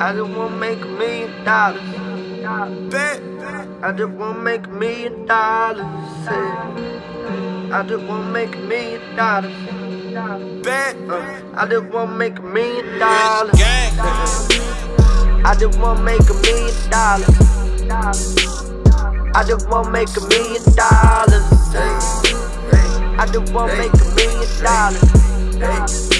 I just wanna make a million dollars. Bet. I just wanna make a million dollars. I just wanna make a million dollars. Bet. Uh, I just wanna make a million dollars. I just wanna make a million dollars. I just wanna make a million dollars. I just wanna make a million dollars.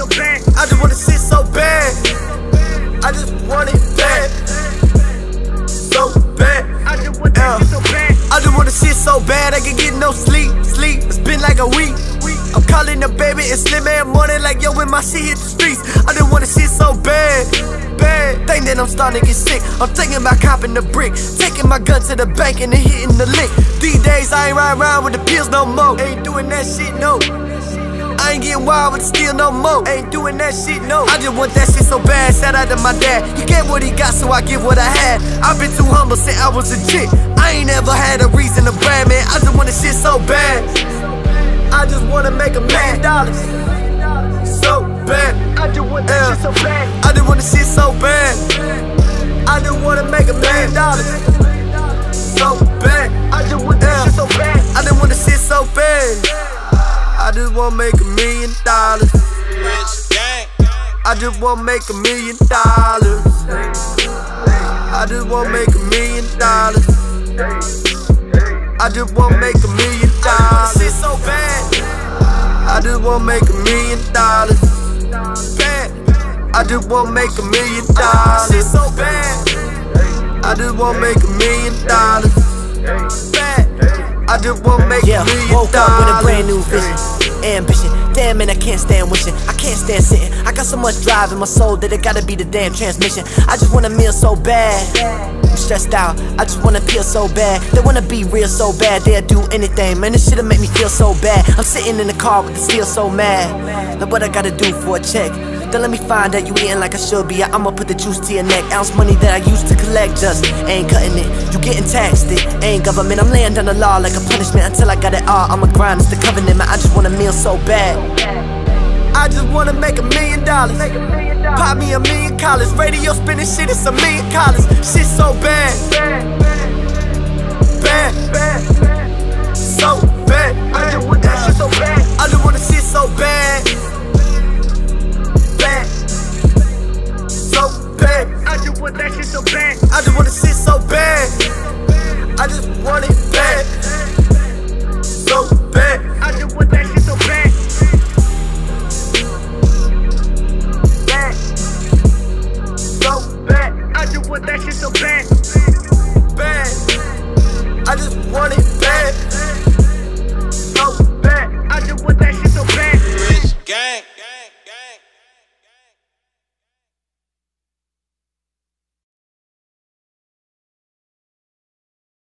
So bad. I just wanna see it so bad. I just want it bad. So bad. I just want Yeah. so bad. I just wanna see it so bad I can get no sleep, sleep. It's been like a week. I'm calling the baby, it's slim and morning like yo when my shit hit the streets. I just wanna see it so bad, bad. Think that I'm starting to get sick. I'm thinking about copping the brick, taking my gun to the bank and then hitting the lick. These days I ain't riding around with the pills no more. Ain't doing that shit no. I ain't getting wild with the steel no more. Ain't doing that shit, no. I just want that shit so bad. Shout out to my dad. He gave what he got, so I give what I had. I've been too humble since I was a chick. I ain't ever had a reason to brag, man. I just want this shit so bad. I just wanna make a million dollars. So bad. I just want that shit so bad. I just wanna shit so bad. I just wanna make a million dollars. So bad. I just want that shit so bad. I just wanna shit so bad. I just wanna make a I just wanna make a million dollars. I just wanna make a million dollars. I just wanna make a million dollars. Shit so bad. I just wanna make a million dollars. Bad. I just wanna make a million dollars. Shit so bad. I just wanna make a million dollars. Bad. I just wanna make Yeah, a million woke up with a brand new vision, ambition. Damn man, I can't stand wishing. I can't stand sitting. I got so much drive in my soul that it gotta be the damn transmission. I just want a meal so bad. I'm stressed out. I just wanna peel so bad. They wanna be real so bad. They'll do anything, man. This shit'll make me feel so bad. I'm sitting in the car with the steel so mad. Now what I gotta do for a check? Then let me find out you eating like I should be. I'ma put the juice to your neck. Ounce money that I used to collect just ain't cutting it. You getting taxed, it ain't government. I'm laying down the law like a punishment until I got it all. I'ma grind, it's the covenant, man. I just want a meal so bad. I just wanna make a million dollars. Pop me a million collars. Radio spinning shit, it's a million collars. Shit so bad. Bad. Bad. I just wanna shit so bad. I just want it bad. So bad. I just want that shit so bad. Bad. So bad. I just want that shit so bad. bad. I just want it.